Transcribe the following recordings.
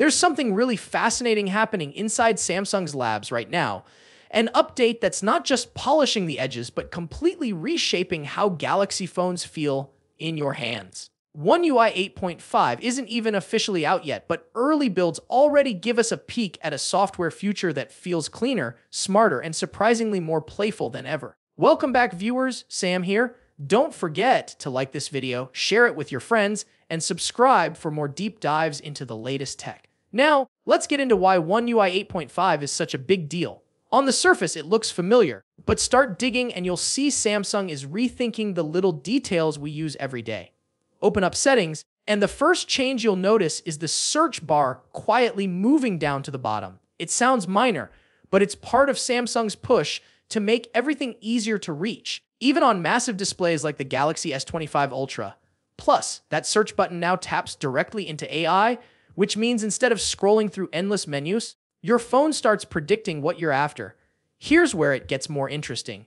There's something really fascinating happening inside Samsung's labs right now. An update that's not just polishing the edges, but completely reshaping how Galaxy phones feel in your hands. One UI 8.5 isn't even officially out yet, but early builds already give us a peek at a software future that feels cleaner, smarter, and surprisingly more playful than ever. Welcome back, viewers. Sam here. Don't forget to like this video, share it with your friends, and subscribe for more deep dives into the latest tech. Now, let's get into why One UI 8.5 is such a big deal. On the surface, it looks familiar, but start digging and you'll see Samsung is rethinking the little details we use every day open up settings, and the first change you'll notice is the search bar quietly moving down to the bottom. It sounds minor, but it's part of Samsung's push to make everything easier to reach, even on massive displays like the Galaxy S25 Ultra. Plus, that search button now taps directly into AI, which means instead of scrolling through endless menus, your phone starts predicting what you're after. Here's where it gets more interesting.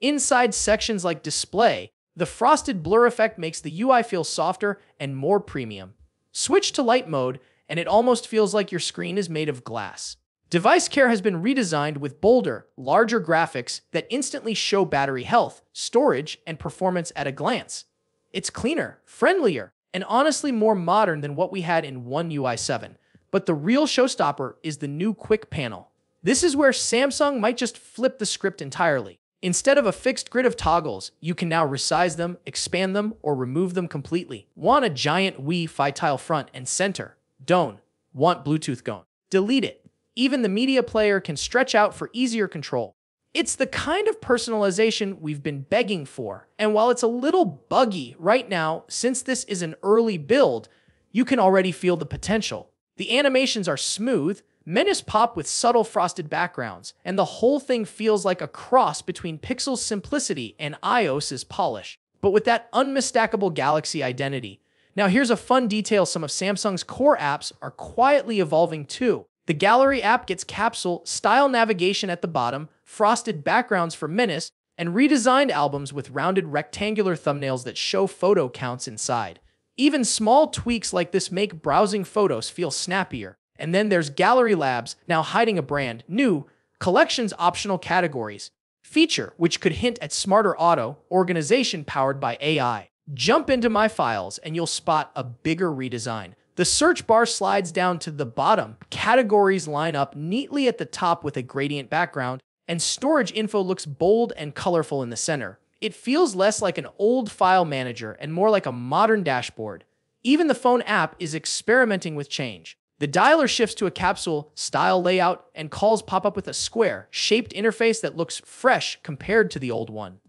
Inside sections like display, the frosted blur effect makes the UI feel softer and more premium. Switch to light mode, and it almost feels like your screen is made of glass. Device care has been redesigned with bolder, larger graphics that instantly show battery health, storage, and performance at a glance. It's cleaner, friendlier, and honestly more modern than what we had in One UI 7. But the real showstopper is the new Quick panel. This is where Samsung might just flip the script entirely. Instead of a fixed grid of toggles, you can now resize them, expand them, or remove them completely. Want a giant Wi-Fi tile front and center? Don't. Want Bluetooth gone? Delete it. Even the media player can stretch out for easier control. It's the kind of personalization we've been begging for. And while it's a little buggy right now, since this is an early build, you can already feel the potential. The animations are smooth, Menace pop with subtle frosted backgrounds, and the whole thing feels like a cross between Pixel's simplicity and iOS's polish, but with that unmistakable Galaxy identity. Now here's a fun detail some of Samsung's core apps are quietly evolving too. The Gallery app gets capsule style navigation at the bottom, frosted backgrounds for Menace, and redesigned albums with rounded rectangular thumbnails that show photo counts inside. Even small tweaks like this make browsing photos feel snappier. And then there's Gallery Labs, now hiding a brand new collections optional categories feature, which could hint at smarter auto organization powered by AI. Jump into my files and you'll spot a bigger redesign. The search bar slides down to the bottom, categories line up neatly at the top with a gradient background, and storage info looks bold and colorful in the center. It feels less like an old file manager and more like a modern dashboard. Even the phone app is experimenting with change. The dialer shifts to a capsule style layout and calls pop up with a square, shaped interface that looks fresh compared to the old one.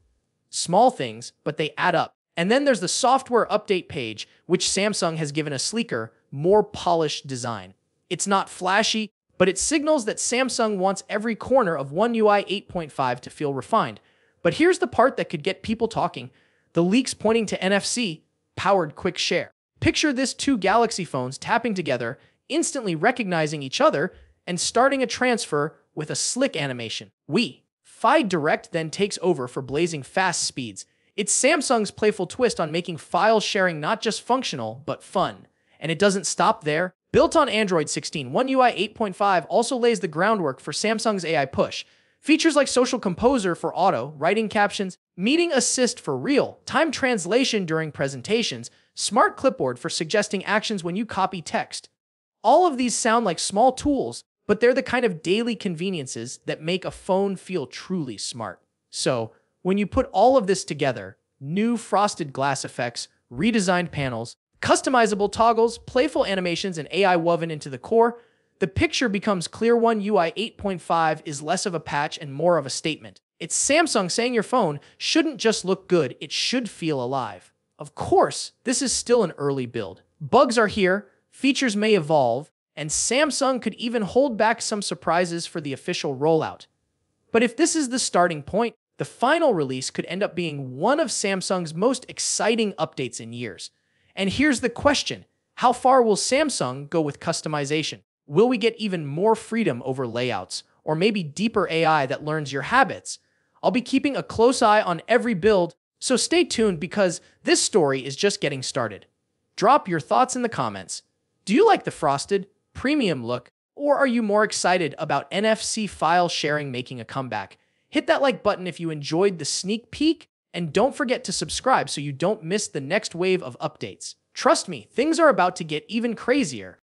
Small things, but they add up. And then there's the software update page, which Samsung has given a sleeker, more polished design. It's not flashy, but it signals that Samsung wants every corner of One UI 8.5 to feel refined. But here's the part that could get people talking. The leaks pointing to NFC powered quick share. Picture this two Galaxy phones tapping together instantly recognizing each other and starting a transfer with a slick animation. We, Fi Direct then takes over for blazing fast speeds. It's Samsung's playful twist on making file sharing not just functional, but fun. And it doesn't stop there. Built on Android 16, One UI 8.5 also lays the groundwork for Samsung's AI push. Features like Social Composer for auto, writing captions, Meeting Assist for real, time translation during presentations, Smart Clipboard for suggesting actions when you copy text, all of these sound like small tools, but they're the kind of daily conveniences that make a phone feel truly smart. So, when you put all of this together, new frosted glass effects, redesigned panels, customizable toggles, playful animations, and AI woven into the core, the picture becomes Clear One UI 8.5 is less of a patch and more of a statement. It's Samsung saying your phone shouldn't just look good, it should feel alive. Of course, this is still an early build. Bugs are here, features may evolve, and Samsung could even hold back some surprises for the official rollout. But if this is the starting point, the final release could end up being one of Samsung's most exciting updates in years. And here's the question How far will Samsung go with customization? Will we get even more freedom over layouts, or maybe deeper AI that learns your habits? I'll be keeping a close eye on every build, so stay tuned because this story is just getting started. Drop your thoughts in the comments. Do you like the frosted, premium look, or are you more excited about NFC file sharing making a comeback? Hit that like button if you enjoyed the sneak peek, and don't forget to subscribe so you don't miss the next wave of updates. Trust me, things are about to get even crazier.